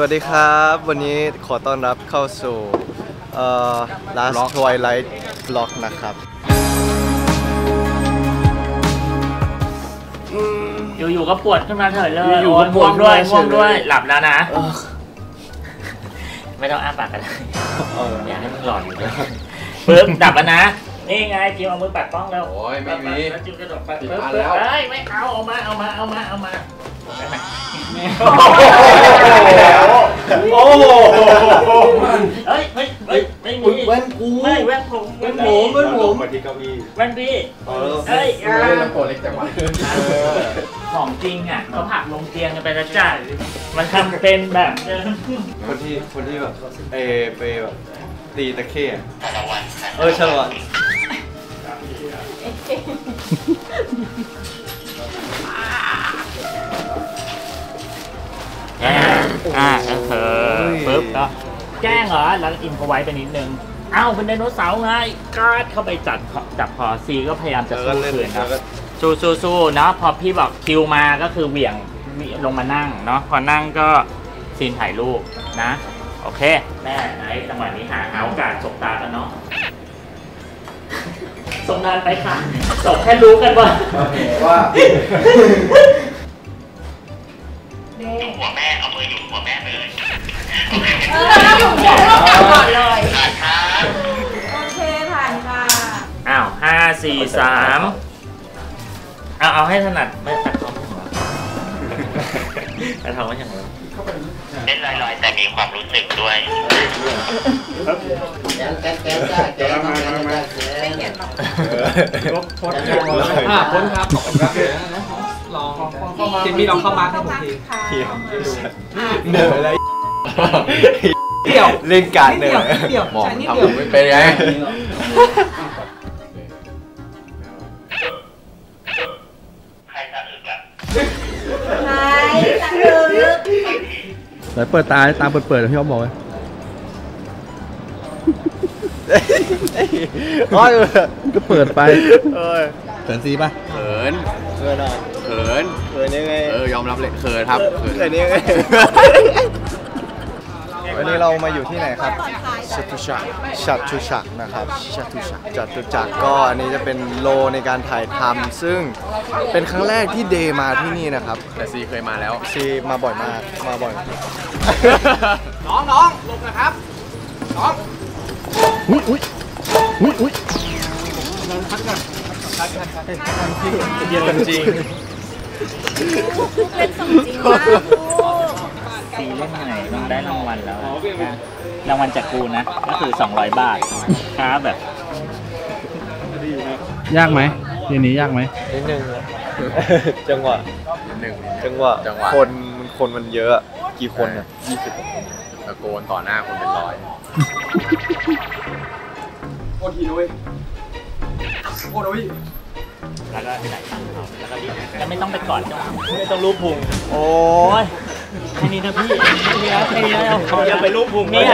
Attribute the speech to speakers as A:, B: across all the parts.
A: วัสดีครับ วันนี้ขอต้อนรับเข้าสู่เอ่อ Last Twilight Vlog นะครับ
B: อยู่ๆก็ปวดขึ้นมาเฉยเลย
A: อยู่ๆก็
B: โป
A: วด
B: ง่งด้วย
A: ขึ้นมาเฉย
B: ง่วงด้วย
A: เลย
B: หลับแล้วนะ
A: เออ
B: ไม่ต้องอ้าปากกันเลย
A: เออ
B: อยากให้มึงหลอนอยู่เลยปึ๊บดับแล้วนะ นี่ไงจิวเอามือปัดกล้องแล้ว
C: โอ้ยไม่มี
B: แล้วจิวกระโดดไป
C: ปิด
B: ปึ๊บ
C: มา
B: ปึ๊บ
C: แล้ว
B: เอ้ยไม่เอาเอามาเอามาเอามาเอามาได้ไหม
A: โอ้โห
B: เฮ้ยเฮ้ยเฮ้ยไม่มี
A: แว่นกู
B: ไม่แว่นผม
A: แว่นผมแว่นผม
C: มาที่เก้าอี้
B: แว่นพี่
A: เออ
B: เฮ้ยอ่า
C: แล้วตัวเล็กจังวะ
B: ของจริงอะเขาผักลงเตียงกันไปแล้วจ้ามันทำเป็นแบบเดิม
A: คนที่คนที่แบบเอไปแบบตีตะเข้อะเออชาละวัน
B: อ่าอ่าเออปึ๊บก็แกล้งเหรอแล้วอินเขาไว้ไปนิดนึงเอ้าเป็นไดโนเสาร์ไงการ์ดเข้าไปจัดจับคอซีก็พยายามจะ
A: แล้วก็
B: สู้
A: เล่น
B: คืน
A: แล้
B: นะ
A: วก็
B: สู้สู้สู้เนาะพอพี่บอกคิวมาก็คือเหวี่ยงลงมานั่งเนาะพอนั่งก็ซีนถ่ายรูปนะ โอเคแม่ไหนจังหวะนี้หาหาโอกาสสบตากันเนาะสงนานไปค่ะสบแค่รู้กันว่า
A: ว่า
B: หัวแม่เอามืออยู่หัวแม่ไปเลย
D: เออแล้วหนูเดี๋ยวเรากลับก่อนเลยโอเคผ่านค่ะ
B: อ้าวห้าสี่สามเอาเอาให้ถนัดไม่ตัดท้องไม่ถึงหรอตัดท้องไม่ถึงหรอ
E: เล่นลอยๆแต่มีความรู้สึกด้วย
C: อะพ้นครับขอบคุณครับลอง ทีมนี้ลองเข้ามาให้ผมที
A: เที่ยวเหนื่อยอะไร
C: เดี่ยว
A: เล่นการดเหนื่อย
C: เดี่ยว
A: มอง
C: ใช่นิด
A: ทำ
C: เดียว
A: ไม่เป็นไง
E: ใครจะอึกอะ
D: ไหนตะลึง
F: ไหนเปิดตาตาเปิดเปิดๆพี่อ๊อฟบอกไว้
A: ร้อย
F: ก็เปิดไป
A: เอ้ย
F: เขินซีป่ะ
C: เขิน
A: เขินอะ
C: เขิน
A: เขินยังไง
C: เออยอมรับเลยเขินครับเขิน
A: เขินยังไงวันนี้เรามาอยู่ที่ไหนครับชัตุจักรชัตุจักรนะครับชัตุจักรชัตุจักรก็อันนี้จะเป็นโลในการถ่ายทำซึ่งเป็นครั้งแรกที่เดย์มาที่นี่นะครับ
C: แต่ซีเคยมาแล้ว
A: ซีมาบ่อยมาก มาบ่อย
C: น้องน้องหลบนะครับ น้อง
F: อุ้ยอุ้ยอุ้ยอุ้ย
A: เยี่ยมจริง
D: เป็นสมจริงมาก
B: ซีเล่นไหนมันได้รางวัลแล้วรางวัลจากกูนะ ก็คือ 200 บาทค้าแบบ
F: ยากไหมเกมนี้ยากไหม
A: นิดนึงจังหวะ
C: หนึ่ง
A: จังหวะคนคนมันเยอะอะกี่คนอะยี่สิบ
C: ตะโกนต่อหน้าคนเป็นร้อย
B: แล้วก็ไหนตั้งเขาแล้วก็ดีแล้วไม่ต้องไปกอดเจ้าไม่ต้องรูปพุง โอ้ยแค่นี้นะพี่แค่นี้นะแค่นี้นะเอาอย่าไปรูปพุงเนี่ย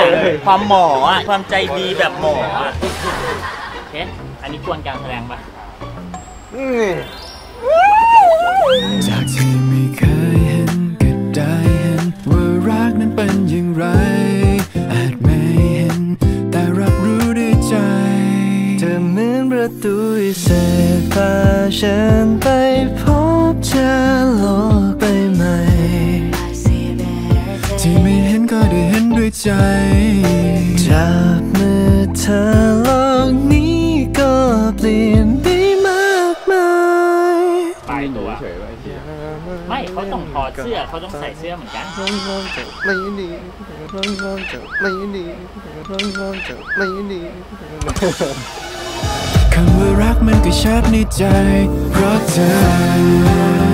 B: ความหมออะ ความใจดีแบบหมออะโอเคอันนี้กวนการแสดงปะ
A: ระตูวิเศษพาฉันไปพบเจอโลกใบใหม่
G: ที่ไม่เห็นก็ได้เห็นด้วยใจ
A: จับมือเธอโลกนี้ก็เปลี่ยนไปมากมาย
B: ปลายตัว
C: เฉยไว้ที่
B: ไม่เขาต้องถอดเสื้อเขาต้องใส่เสื้อเหมือนกัน
A: ร้องร้องจะไม่ดีร้องร้องจะไม่ดีร้องร้องจะไม่ดี
G: คำว่า รักมันก็ชัดในใจเพราะเธอ